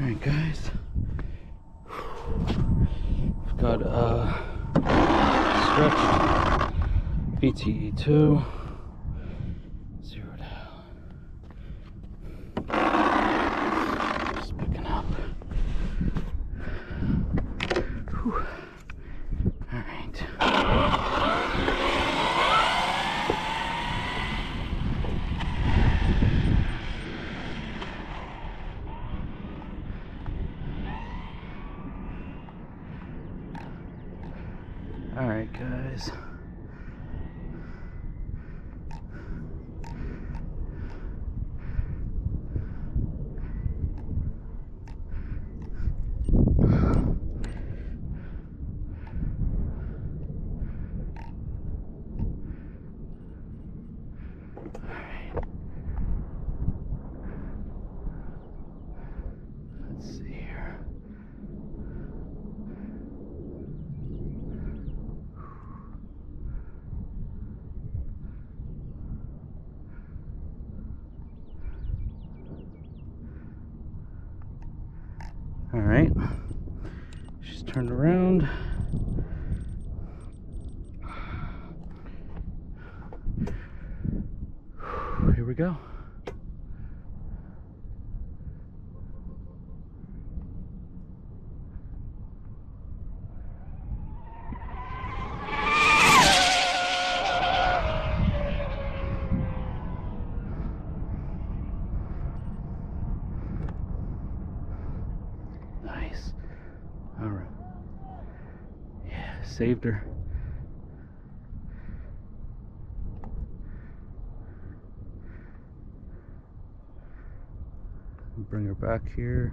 All right, guys. We've got uh, stretch VTE2 zeroed out. Just picking up. Whew. All right. All right, guys. All right. She's turned around. Here we go. Nice. All right. Yeah, saved her. Bring her back here.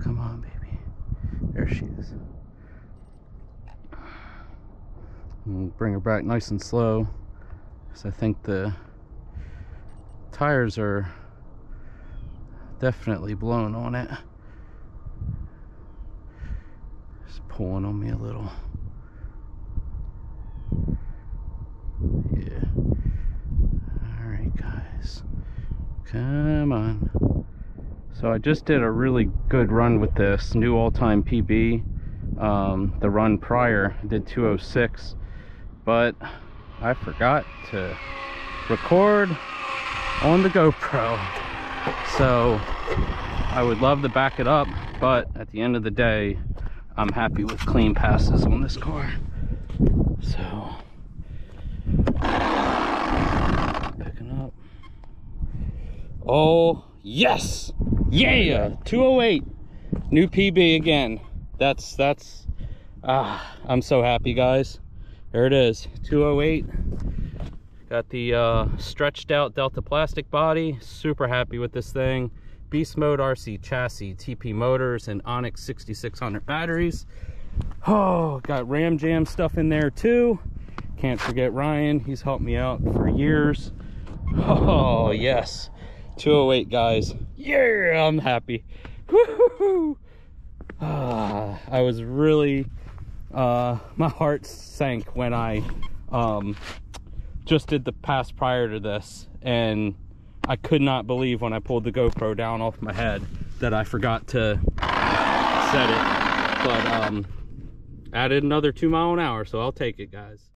Come on, baby. There she is. Bring her back nice and slow. Because I think the tires are definitely blown on it. Just pulling on me a little. Yeah. Alright, guys. Come on. So I just did a really good run with this new all-time PB. Um, the run prior did 206, but I forgot to record on the GoPro. So I would love to back it up, but at the end of the day, I'm happy with clean passes on this car. So picking up. Oh, yes! Yeah! 208. New PB again. That's that's ah, I'm so happy, guys. There it is, 208. Got the uh, stretched out Delta plastic body. Super happy with this thing. Beast Mode RC chassis, TP motors, and Onyx 6600 batteries. Oh, got Ram Jam stuff in there too. Can't forget Ryan. He's helped me out for years. Oh, yes. 208, guys. Yeah, I'm happy. Woohoo! Ah, I was really uh my heart sank when i um just did the pass prior to this and i could not believe when i pulled the gopro down off my head that i forgot to set it. But um added another two mile an hour so i'll take it guys